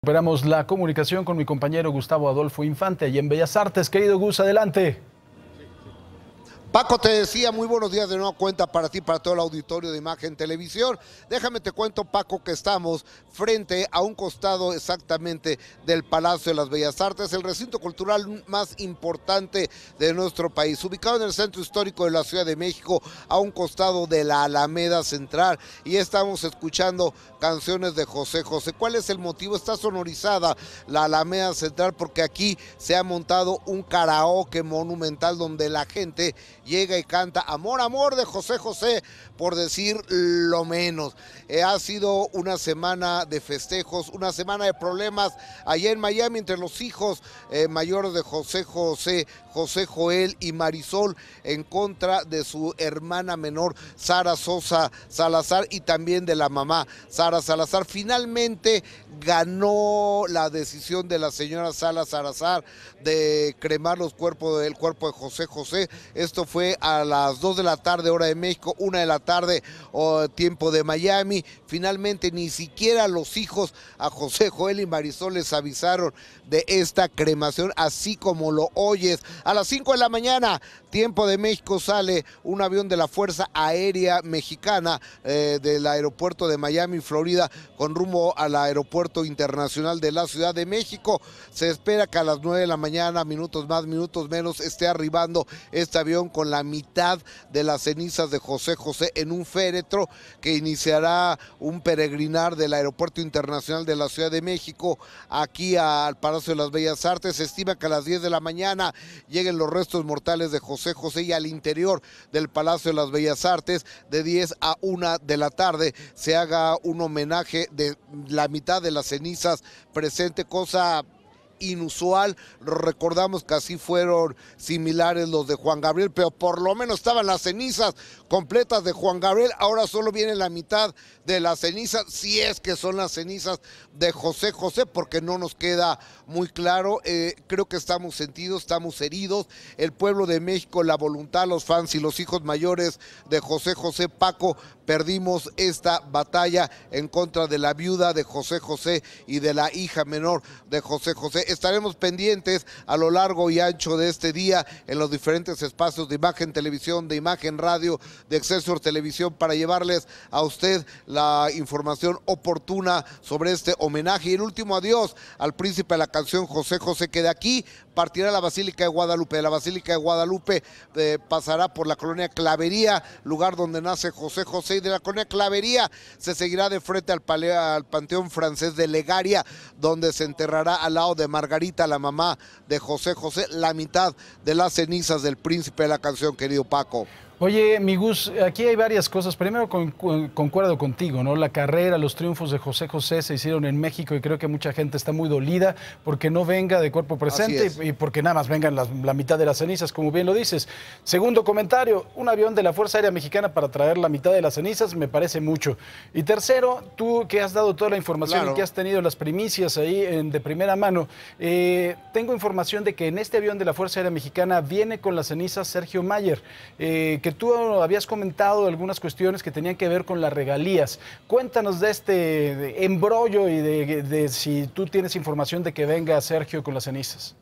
Recuperamos la comunicación con mi compañero Gustavo Adolfo Infante, allí en Bellas Artes. Querido Gus, adelante. Paco te decía, muy buenos días de nuevo cuenta para ti, para todo el auditorio de Imagen Televisión. Déjame te cuento, Paco, que estamos frente a un costado exactamente del Palacio de las Bellas Artes, el recinto cultural más importante de nuestro país, ubicado en el centro histórico de la Ciudad de México, a un costado de la Alameda Central. Y estamos escuchando canciones de José José. ¿Cuál es el motivo? Está sonorizada la Alameda Central porque aquí se ha montado un karaoke monumental donde la gente llega y canta Amor, Amor de José José, por decir lo menos. Eh, ha sido una semana de festejos, una semana de problemas allá en Miami entre los hijos eh, mayores de José José, José Joel y Marisol en contra de su hermana menor Sara Sosa Salazar y también de la mamá Sara Salazar. Finalmente ganó la decisión de la señora Sara Salazar de cremar los cuerpos del cuerpo de José José. Esto fue a las 2 de la tarde, hora de México, una de la tarde, tiempo de Miami. Finalmente ni siquiera los hijos a José Joel y Marisol les avisaron de esta cremación, así como lo oyes. A las 5 de la mañana, tiempo de México, sale un avión de la Fuerza Aérea Mexicana eh, del aeropuerto de Miami, Florida, con rumbo al aeropuerto internacional de la Ciudad de México. Se espera que a las 9 de la mañana, minutos más, minutos menos, esté arribando este avión con la mitad de las cenizas de José José en un féretro que iniciará un peregrinar del aeropuerto internacional de la Ciudad de México aquí al Palacio de las Bellas Artes. Se estima que a las 10 de la mañana lleguen los restos mortales de José José y al interior del Palacio de las Bellas Artes de 10 a 1 de la tarde se haga un homenaje de la mitad de las cenizas presente, cosa inusual. Recordamos que así fueron similares los de Juan Gabriel, pero por lo menos estaban las cenizas completas de Juan Gabriel. Ahora solo viene la mitad de las cenizas, si es que son las cenizas de José José, porque no nos queda muy claro. Eh, creo que estamos sentidos, estamos heridos. El pueblo de México, la voluntad, los fans y los hijos mayores de José José Paco, perdimos esta batalla en contra de la viuda de José José y de la hija menor de José José estaremos pendientes a lo largo y ancho de este día en los diferentes espacios de imagen televisión, de imagen radio, de Excelsor Televisión para llevarles a usted la información oportuna sobre este homenaje. Y el último adiós al príncipe de la canción José José que de aquí partirá la Basílica de Guadalupe. De la Basílica de Guadalupe eh, pasará por la colonia Clavería, lugar donde nace José José y de la colonia Clavería se seguirá de frente al, al Panteón Francés de Legaria, donde se enterrará al lado de Margarita, la mamá de José José, la mitad de las cenizas del príncipe de la canción, querido Paco. Oye, mi Gus, aquí hay varias cosas. Primero, concuerdo contigo, ¿no? La carrera, los triunfos de José José se hicieron en México y creo que mucha gente está muy dolida porque no venga de cuerpo presente y, porque nada más vengan la mitad de las cenizas, como bien lo dices. Segundo comentario, un avión de la Fuerza Aérea Mexicana para traer la mitad de las cenizas me parece mucho. Y tercero, tú que has dado toda la información y que has tenido las primicias ahí en, de primera mano, eh, tengo información de que en este avión de la Fuerza Aérea Mexicana viene con las cenizas Sergio Mayer, eh, que tú habías comentado algunas cuestiones que tenían que ver con las regalías. Cuéntanos de este embrollo y de, si tú tienes información de que venga Sergio con las cenizas.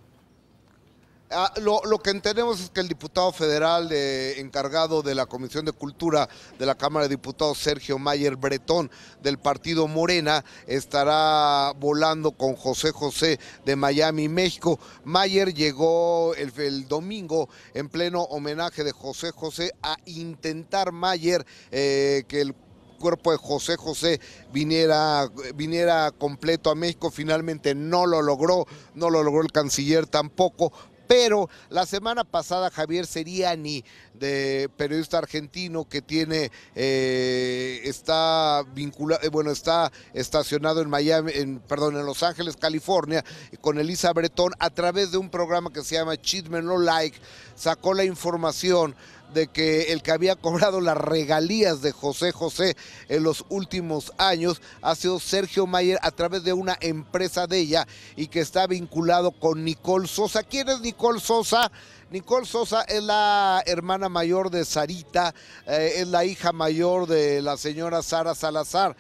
Ah, lo, que entendemos es que el diputado federal encargado de la Comisión de Cultura de la Cámara de Diputados, Sergio Mayer Bretón, del partido Morena, estará volando con José José de Miami, México. Mayer llegó el, domingo en pleno homenaje de José José a intentar Mayer eh, que el cuerpo de José José viniera, viniera completo a México. Finalmente no lo logró, no lo logró el canciller tampoco, pero la semana pasada Javier Seriani, de periodista argentino que tiene, eh, está vinculado, eh, bueno, está estacionado en Miami, en, perdón, en Los Ángeles, California, con Elisa Bretón, a través de un programa que se llama Cheatman No Like, sacó la información de que el que había cobrado las regalías de José José en los últimos años ha sido Sergio Mayer a través de una empresa de ella y que está vinculado con Nicole Sosa. ¿Quién es Nicole Sosa? Nicole Sosa es la hermana mayor de Sarita, eh, es la hija mayor de la señora Sara Salazar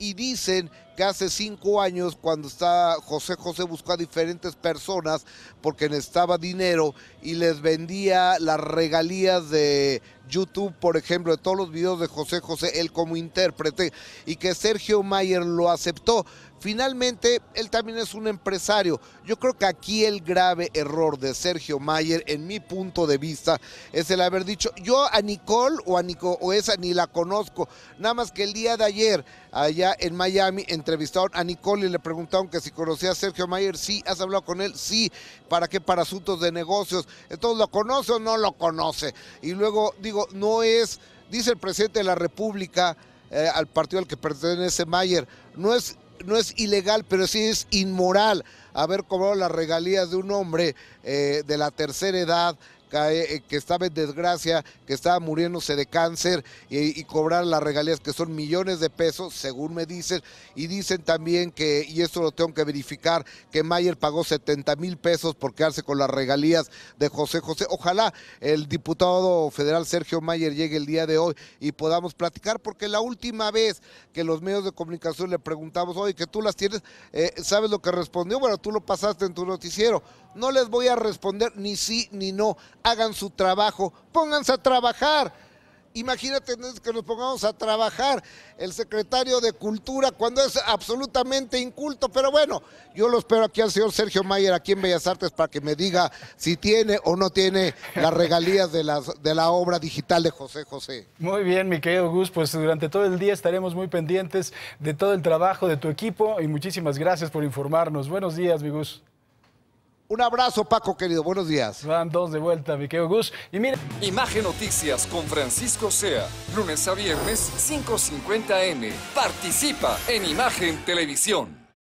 y dicen que hace cinco años cuando está José José buscó a diferentes personas porque necesitaba dinero y les vendía las regalías de YouTube, por ejemplo, de todos los videos de José José, él como intérprete, y que Sergio Mayer lo aceptó. Finalmente, él también es un empresario. Yo creo que aquí el grave error de Sergio Mayer, en mi punto de vista, es el haber dicho, yo a Nicole o a Nico o esa ni la conozco. Nada más que el día de ayer, allá en Miami, entrevistaron a Nicole y le preguntaron que si conocía a Sergio Mayer. Sí, ¿has hablado con él? Sí. ¿Para qué? Para asuntos de negocios. Entonces, ¿lo conoce o no lo conoce? Y luego, digo, no es, dice el presidente de la República, eh, al partido al que pertenece Mayer, no es no es ilegal, pero sí es inmoral haber cobrado las regalías de un hombre eh, de la tercera edad eh, que estaba en desgracia, que estaba muriéndose de cáncer y, cobrar las regalías que son millones de pesos, según me dicen, y dicen también que, y esto lo tengo que verificar, que Mayer pagó 70 mil pesos por quedarse con las regalías de José José. Ojalá el diputado federal Sergio Mayer llegue el día de hoy y podamos platicar, porque la última vez que los medios de comunicación le preguntamos, oye, que tú las tienes, eh, ¿sabes lo que respondió? Bueno, tú lo pasaste en tu noticiero. No les voy a responder ni sí ni no hagan su trabajo, pónganse a trabajar. Imagínate que nos pongamos a trabajar el secretario de Cultura cuando es absolutamente inculto, pero bueno, yo lo espero aquí al señor Sergio Mayer aquí en Bellas Artes para que me diga si tiene o no tiene las regalías de, las, de la obra digital de José José. Muy bien, mi querido Gus, pues durante todo el día estaremos muy pendientes de todo el trabajo de tu equipo y muchísimas gracias por informarnos. Buenos días, mi Gus. Un abrazo, Paco, querido. Buenos días. Van dos de vuelta, mi querido Gus. Y mira. Imagen Noticias con Francisco Sea. Lunes a viernes, 5.50 N. Participa en Imagen Televisión.